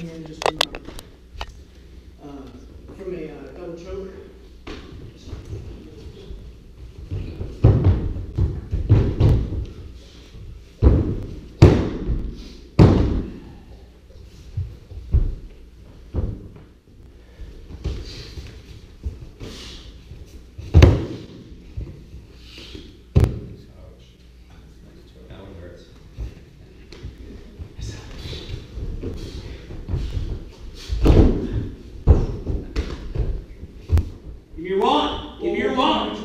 here in just a. Uh, from a uh, double choke, That one. Give me your wand. Give me your wand.